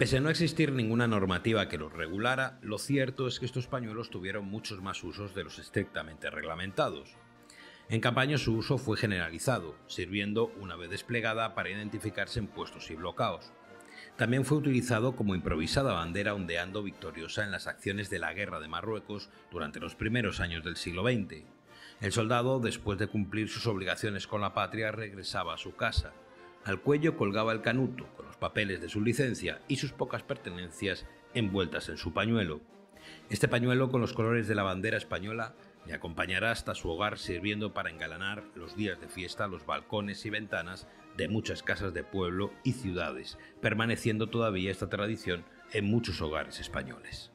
Pese a no existir ninguna normativa que los regulara, lo cierto es que estos pañuelos tuvieron muchos más usos de los estrictamente reglamentados. En campaña su uso fue generalizado, sirviendo una vez desplegada para identificarse en puestos y bloqueos. También fue utilizado como improvisada bandera ondeando victoriosa en las acciones de la Guerra de Marruecos durante los primeros años del siglo XX. El soldado, después de cumplir sus obligaciones con la patria, regresaba a su casa, al cuello colgaba el canuto, con los papeles de su licencia y sus pocas pertenencias envueltas en su pañuelo. Este pañuelo con los colores de la bandera española le acompañará hasta su hogar sirviendo para engalanar los días de fiesta los balcones y ventanas de muchas casas de pueblo y ciudades, permaneciendo todavía esta tradición en muchos hogares españoles.